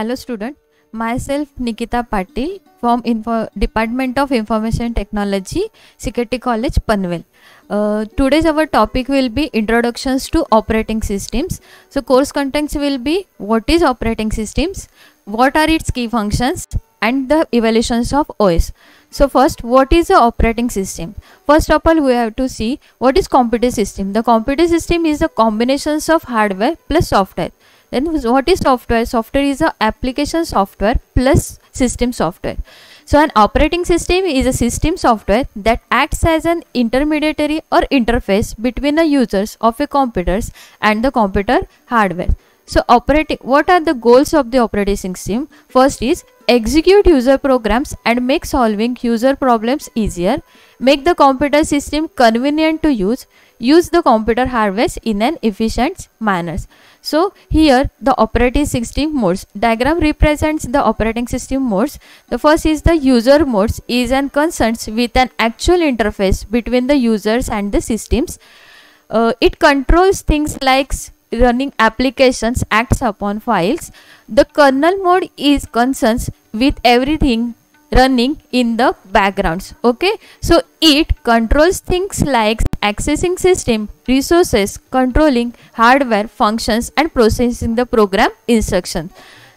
Hello student, myself Nikita Patil from Info Department of Information Technology, CKT College, Panvel. Uh, today's our topic will be introductions to operating systems. So course contents will be what is operating systems, what are its key functions and the evaluations of OS. So first what is the operating system? First of all we have to see what is computer system. The computer system is the combinations of hardware plus software then what is software? Software is a application software plus system software. So an operating system is a system software that acts as an intermediary or interface between the users of a computers and the computer hardware so operating what are the goals of the operating system? First is execute user programs and make solving user problems easier. Make the computer system convenient to use. Use the computer hardware in an efficient manner. So here the operating system modes. Diagram represents the operating system modes. The first is the user modes is and concerns with an actual interface between the users and the systems. Uh, it controls things like running applications acts upon files. The kernel mode is concerns with everything running in the backgrounds okay? So it controls things like accessing system resources controlling hardware functions and processing the program instructions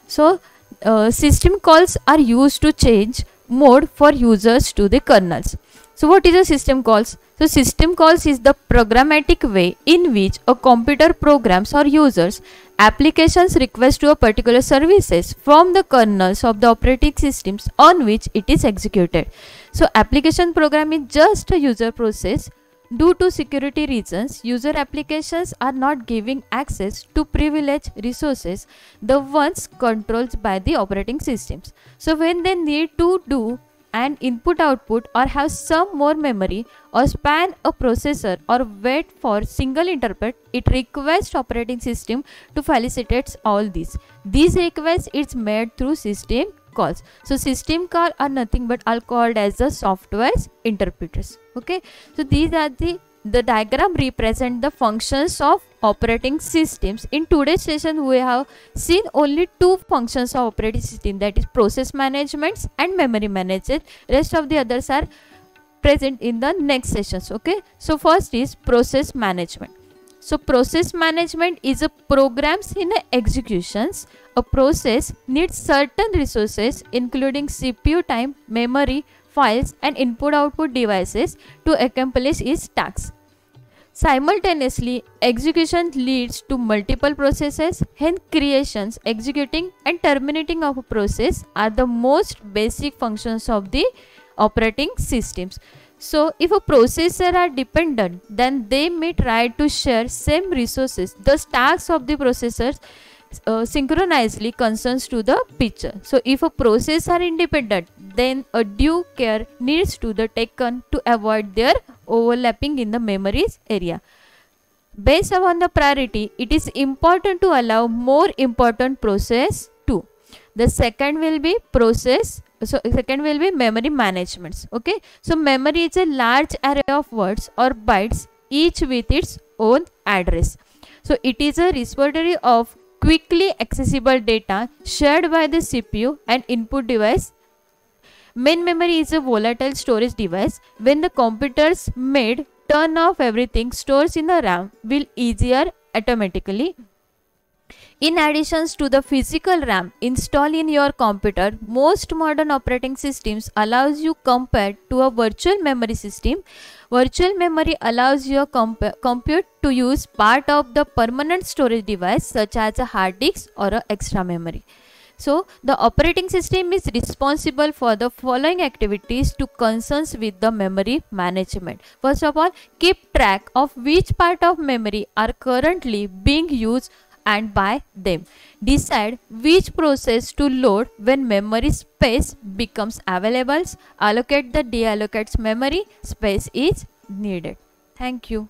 so uh, system calls are used to change mode for users to the kernels so what is a system calls so system calls is the programmatic way in which a computer programs or users applications request to a particular services from the kernels of the operating systems on which it is executed. So application program is just a user process. Due to security reasons, user applications are not giving access to privileged resources, the ones controlled by the operating systems. So when they need to do and input output or have some more memory or span a processor or wait for single interpret it requests operating system to facilitate all these. These requests is made through system calls. So system call are nothing but are called as the software's interpreters. Okay? So these are the the diagram represent the functions of operating systems. In today's session, we have seen only two functions of operating system that is process management and memory management. Rest of the others are present in the next sessions. Okay. So first is process management. So process management is a programs in executions. A process needs certain resources including CPU time, memory, files and input output devices to accomplish its tasks. Simultaneously, execution leads to multiple processes, hence creations, executing and terminating of a process are the most basic functions of the operating systems. So, if a processor are dependent, then they may try to share same resources. The tasks of the processors uh, synchronously concerns to the picture. So if a process are independent, then a due care needs to be taken to avoid their overlapping in the memories area. Based upon the priority, it is important to allow more important process too. The second will be process so second will be memory management okay so memory is a large array of words or bytes each with its own address so it is a repository of quickly accessible data shared by the CPU and input device. Main memory is a volatile storage device. When the computers made turn off everything stores in the RAM will easier automatically. In addition to the physical RAM installed in your computer, most modern operating systems allows you compared to a virtual memory system Virtual memory allows your comp compute to use part of the permanent storage device such as a hard disk or a extra memory. So the operating system is responsible for the following activities to concerns with the memory management. First of all, keep track of which part of memory are currently being used and by them. Decide which process to load when memory space becomes available. Allocate the deallocates memory space is needed. Thank you.